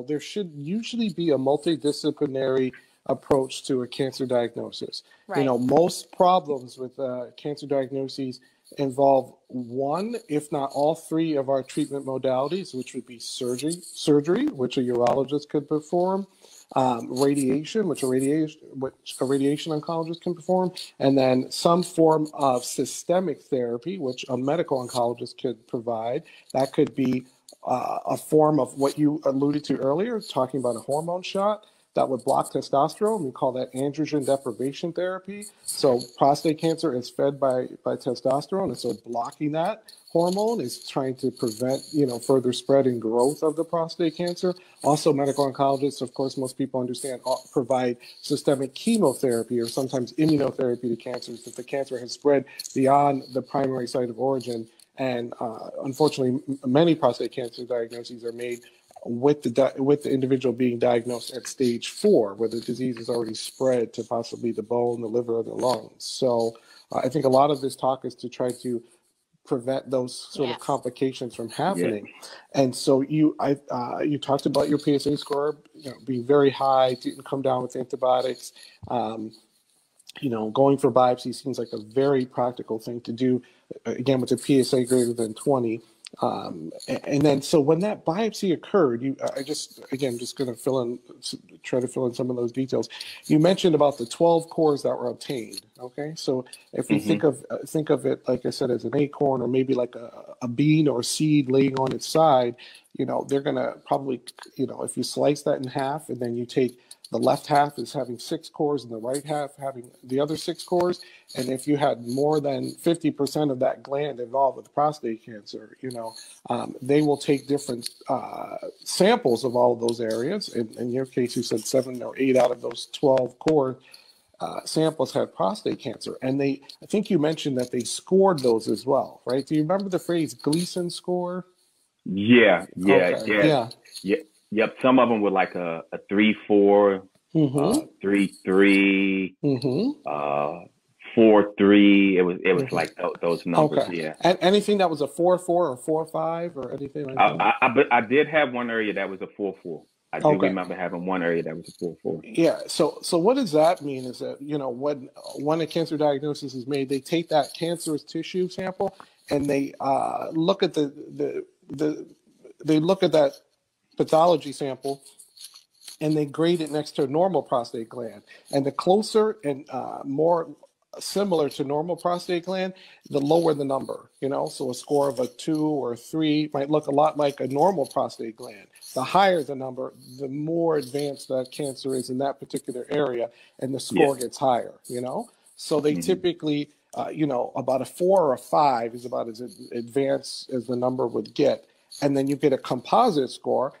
know, there should usually be a multidisciplinary approach to a cancer diagnosis. Right. You know, most problems with uh, cancer diagnoses involve one, if not all three of our treatment modalities, which would be surgery, surgery, which a urologist could perform, um, radiation, which a radiation, which a radiation oncologist can perform, and then some form of systemic therapy, which a medical oncologist could provide. That could be uh, a form of what you alluded to earlier, talking about a hormone shot that would block testosterone. We call that androgen deprivation therapy. So prostate cancer is fed by, by testosterone, and so blocking that hormone is trying to prevent, you know, further spread and growth of the prostate cancer. Also, medical oncologists, of course, most people understand, uh, provide systemic chemotherapy or sometimes immunotherapy to cancers if the cancer has spread beyond the primary site of origin. And uh, unfortunately, many prostate cancer diagnoses are made with the di- with the individual being diagnosed at stage four, where the disease has already spread to possibly the bone, the liver, or the lungs. So uh, I think a lot of this talk is to try to prevent those sort Yes. of complications from happening. And so you I uh, you talked about your PSA score, you know, being very high, didn't come down with antibiotics. Um, you know, going for biopsy seems like a very practical thing to do. uh, Again, with a PSA greater than 20. Um, and then, so when that biopsy occurred, you, I just, again, just going to fill in, try to fill in some of those details. You mentioned about the 12 cores that were obtained. Okay. So if you Mhm. think of, uh, think of it, like I said, as an acorn or maybe like a, a bean or seed laying on its side, you know, they're going to probably, you know, if you slice that in half and then you take the left half is having six cores and the right half having the other six cores. And if you had more than 50% of that gland involved with prostate cancer, you know, um, they will take different uh, samples of all of those areas. In, in your case, you said seven or eight out of those 12 core uh, samples had prostate cancer. And they, I think you mentioned that they scored those as well, right? Do you remember the phrase Gleason score? Yeah, yeah, Okay, yeah, Yeah. Yep. Some of them were like a, a three, four, Mm-hmm. uh, three, three, mm-hmm. uh, four, three. It was it was Mhm. like th- those numbers. Okay. Yeah. And anything that was a four four or four five or anything like I, that? I, I, but I did have one area that was a four, four. I do Okay. remember having one area that was a four, four. Yeah. So so what does that mean? Is that you know when when a cancer diagnosis is made, they take that cancerous tissue sample and they uh, look at the the the they look at that pathology sample and they grade it next to a normal prostate gland. And the closer and uh, more similar to normal prostate gland, the lower the number. You know, so a score of a two or a three might look a lot like a normal prostate gland. The higher the number, the more advanced that cancer is in that particular area, and the score gets higher. You know, so they Mhm. typically, uh, you know, about a four or a five is about as advanced as the number would get and then you get a composite score,